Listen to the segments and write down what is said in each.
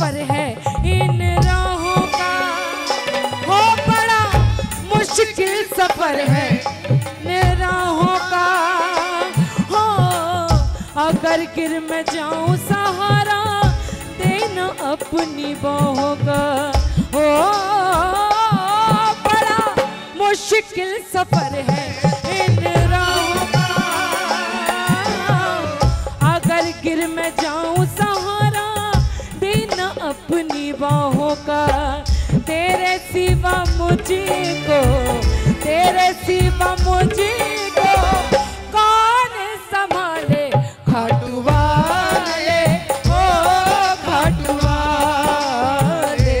सफ़र है। इन राहों का हो बड़ा मुश्किल सफ़र है। राहों का हो, अगर गिर मैं जाऊँ सहारा देना अपनी बाहों का हो बड़ा मुश्किल सफ़र है। इन राहों अगर गिर मैं जाऊँ सहारा अपनी बाहों का। तेरे सिवा मुझे को, तेरे सिवा मुझे को कौन संभाले? खाटू वाले ओ खाटू वाले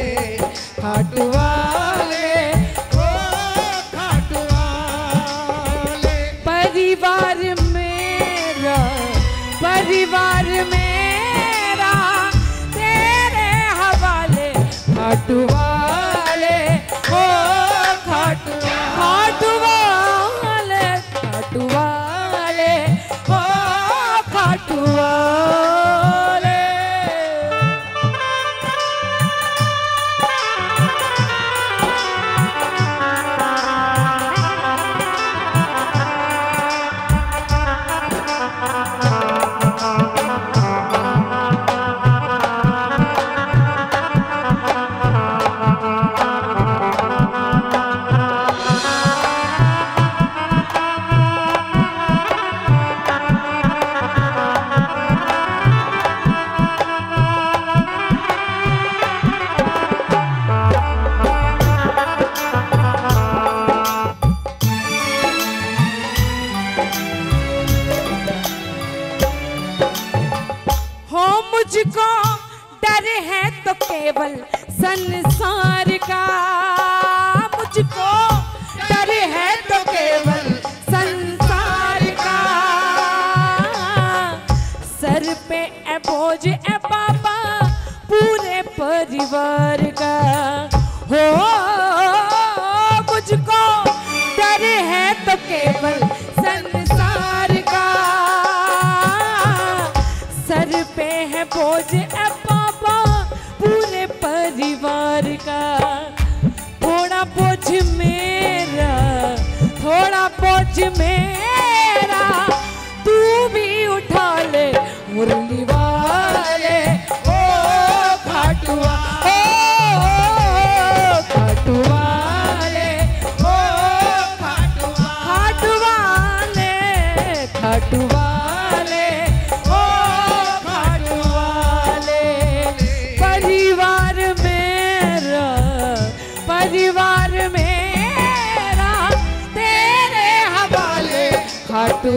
खाटू बोझ ए पापा पूरे परिवार का। हो, मुझको डर है तो केवल संसार का। सर पे है बोझ ए पापा पूरे परिवार का। थोड़ा बोझ मेरा, थोड़ा बोझ मेरा, तू भी उठा ले मुरली खाटू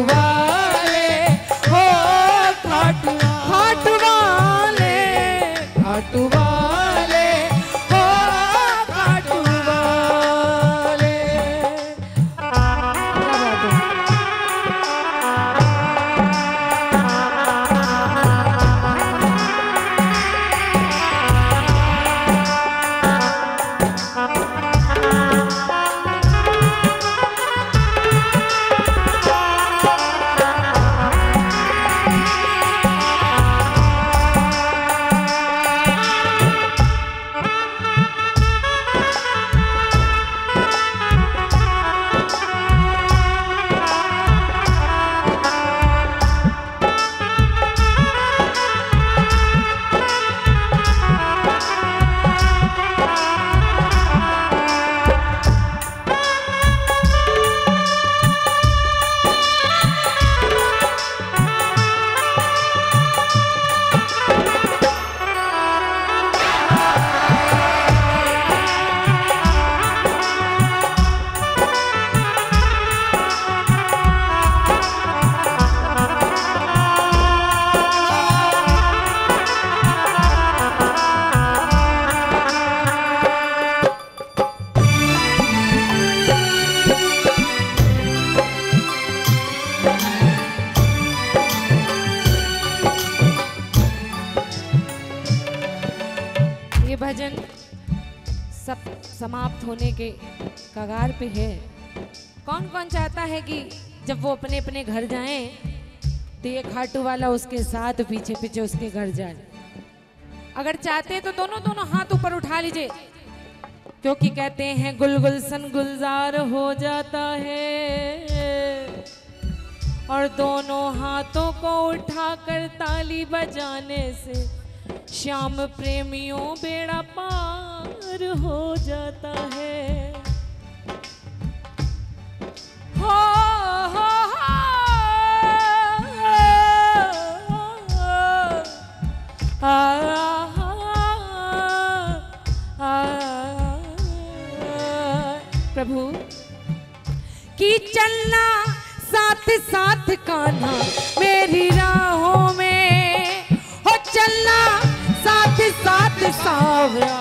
सब समाप्त होने के कगार पे है। कौन कौन चाहता है कि जब वो अपने अपने घर जाएँ तो ये खाटू वाला उसके साथ पीछे पीछे उसके घर जाए। अगर चाहते तो दोनों दोनों हाथ ऊपर उठा लीजिए, क्योंकि कहते हैं गुल गुलशन गुलजार हो जाता है। और दोनों हाथों को उठाकर ताली बजाने से श्याम प्रेमियों बेड़ा पार हो जाता है हो हो हो आ, प्रभु कि चलना साथ साथ कान्हा मेरी राहों में हो चलना साथ साथ सावरा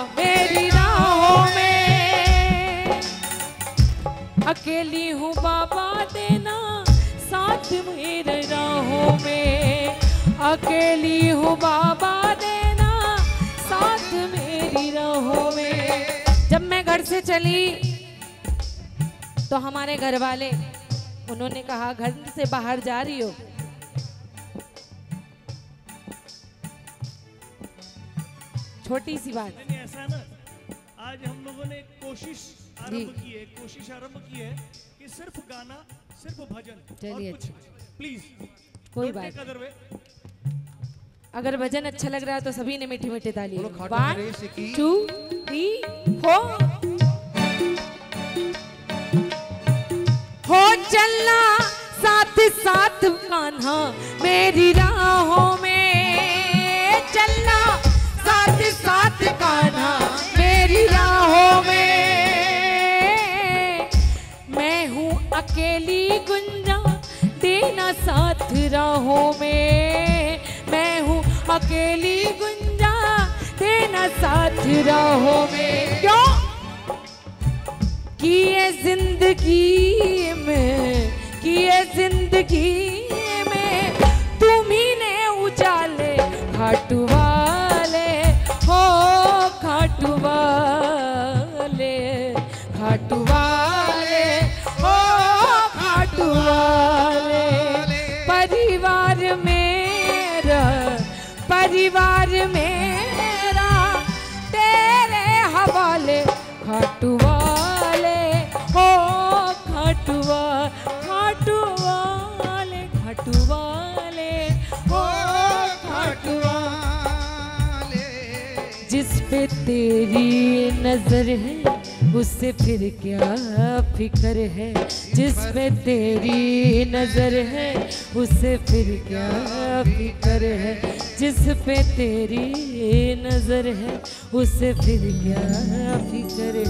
अकेली हूँ बाबा देना, साथ मेरे राहों में। अकेली हूँ बाबा देना, साथ मेरी राहों में। जब मैं घर से चली तो हमारे घर वाले, उन्होंने कहा, घर से बाहर जा रही हो? छोटी सी बात। ना आज हम लोगों ने कोशिश आरंभ की है कोशिश आरंभ की है कि सिर्फ़ गाना सिर्फ़ भजन चलिए, प्लीज़ कोई बात अगर भजन अच्छा लग रहा है तो सभी ने मीठी मीठी ताली वन टू थ्री हो हो चलना साथ साथ कान्हा मेरी राहों में। चलना साथ साथ कान्हा राहों में मैं हूँ अकेली गुंजा देना साथ राहों में। क्यों? कि ये ज़िंदगी में कि ये ज़िंदगी परिवार मेरा, तेरे हवाले खाटू वाले हो खाटू वा- खाटू वाले खाटू वाले हो खाटू जिस पे तेरी नज़र है उससे फिर क्या फ़िक्र है? जिस पे तेरी नज़र है, उससे फिर क्या फ़िक्र है? जिस पे तेरी नज़र है, उससे फिर क्या फ़िक्र